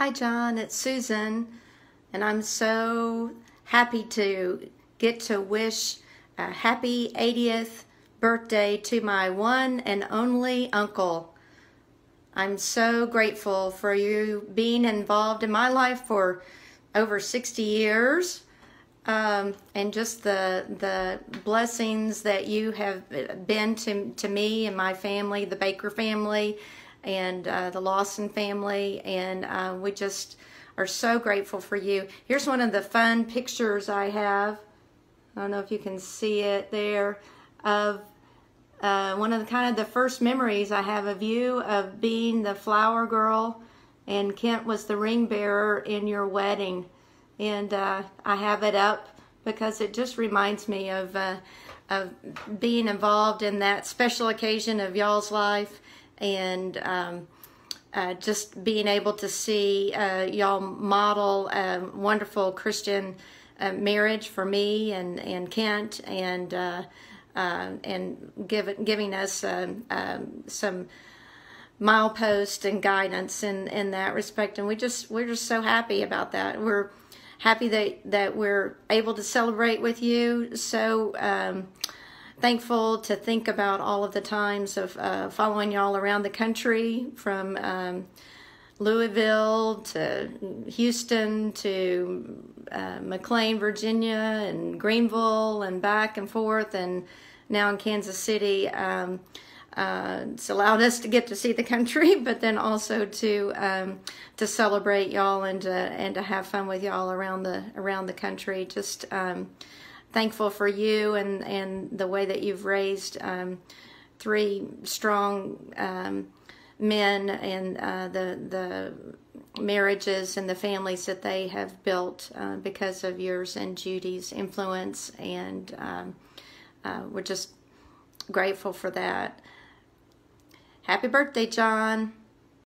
Hi, John. It's Susan, and I'm so happy to get to wish a happy 80th birthday to my one and only uncle. I'm so grateful for you being involved in my life for over 60 years. Um, and just the the blessings that you have been to to me and my family, the Baker family, and uh, the Lawson family, and uh, we just are so grateful for you. Here's one of the fun pictures I have. I don't know if you can see it there of uh, one of the kind of the first memories I have of you of being the flower girl, and Kent was the ring bearer in your wedding, and uh, I have it up because it just reminds me of uh, of being involved in that special occasion of y'all's life and um, uh, just being able to see uh, y'all model a wonderful Christian uh, marriage for me and, and Kent and uh, uh, and give, giving us um, um, some milepost and guidance in, in that respect. And we just we're just so happy about that. We're happy that that we're able to celebrate with you. So um, thankful to think about all of the times of uh, following y'all around the country from um, Louisville to Houston to uh, McLean, Virginia, and Greenville, and back and forth, and now in Kansas City. Um, uh, it's allowed us to get to see the country, but then also to um, to celebrate y'all and to, and to have fun with y'all around the around the country. Just um, thankful for you and, and the way that you've raised um, three strong um, men and uh, the the marriages and the families that they have built uh, because of yours and Judy's influence, and um, uh, we're just grateful for that. Happy birthday, John.